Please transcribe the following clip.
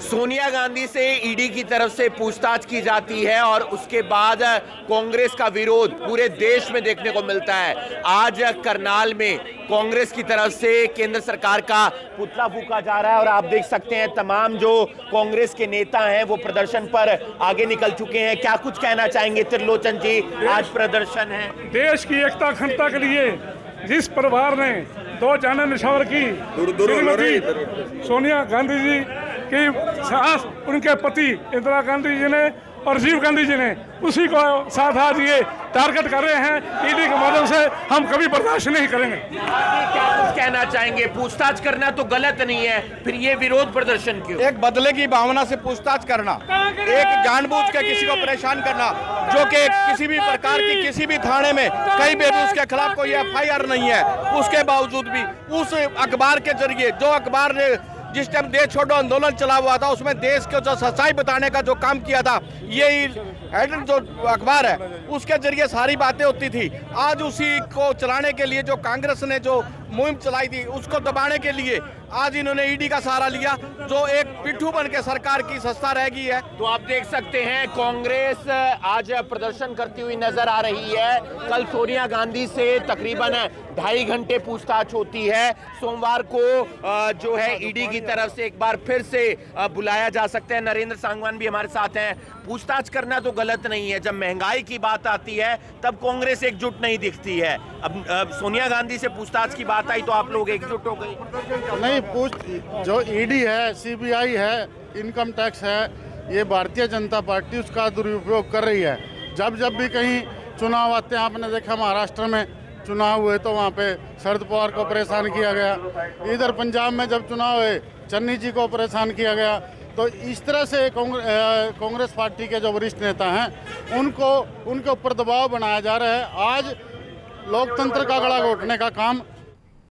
सोनिया गांधी से ईडी की तरफ़ से पूछताछ की जाती है और उसके बाद कांग्रेस का विरोध पूरे देश में देखने को मिलता है। आज करनाल में कांग्रेस की तरफ़ से केंद्र सरकार का पुतला फूका जा रहा है और आप देख सकते हैं तमाम जो कांग्रेस के नेता हैं वो प्रदर्शन पर आगे निकल चुके हैं। क्या कुछ कहना चाहेंगे त्रिलोचन जी? आज प्रदर्शन है। देश की एकता अखंडता के लिए जिस परिवार ने दो जाने निशावर की श्रीमती सोनिया गांधी जी की सास उनके पति इंदिरा गांधी जी ने और राजीव गांधी जी ने उसी को साथ आज ये टारगेट कर रहे हैं। ईडी के माध्यम से हम कभी बर्दाश्त नहीं करेंगे। क्या कुछ कहना चाहेंगे? पूछताछ करना तो गलत नहीं है फिर ये विरोध प्रदर्शन क्यों? एक बदले की भावना से पूछताछ करना एक जानबूझ के किसी को परेशान करना जो कि किसी भी प्रकार की किसी भी थाने में कई भी भी उसके खिलाफ कोई एफआईआर नहीं है उसके बावजूद भी उस अखबार के ज़रिए जो अखबार ने जिस टाइम देश छोड़ो, आंदोलन चला हुआ था, उसमें देश को जो सच्चाई बताने का जो काम किया था, यही हेड जो अखबार है, उसके ज़रिए सारी बातें होती थी। आज उसी को चलाने के लिए जो कांग्रेस ने जो मुहिम चलाई थी, उसको दबाने के लिए आज इन्होंने ईडी का सहारा लिया, जो एक पिट्ठू बन के सरकार की सस्ता रह गई है। तो आप देख सकते हैं, कांग्रेस आज प्रदर्शन करती हुई नज़र आ रही है। कल सोनिया गांधी से तकरीबन ढाई घंटे पूछताछ होती है। सोमवार को जो है ईडी की तरफ़ से एक बार फिर से बुलाया जा सकता है। नरेंद्र सांगवान भी हमारे साथ हैं। पूछताछ करना तो गलत नहीं है। जब महँगाई की बात आती है तब कांग्रेस एकजुट नहीं दिखती है। अब, अब सोनिया गांधी से पूछताछ की बात आई तो आप लोग एकजुट हो गए। नहीं पूछ जो ईडी है सीबीआई है इनकम टैक्स है ये भारतीय जनता पार्टी उसका दुरुपयोग कर रही है। जब जब भी कहीं चुनाव आते हैं आपने देखा महाराष्ट्र में चुनाव हुए तो वहाँ पे शरद पवार को परेशान किया गया। इधर पंजाब में जब चुनाव हुए, चन्नी जी को परेशान किया गया। तो इस तरह से कांग्रेस पार्टी के जो वरिष्ठ नेता हैं, उनको, उनके ऊपर दबाव बनाया जा रहा है। आज लोकतंत्र का गड़ा घोटने का काम